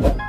you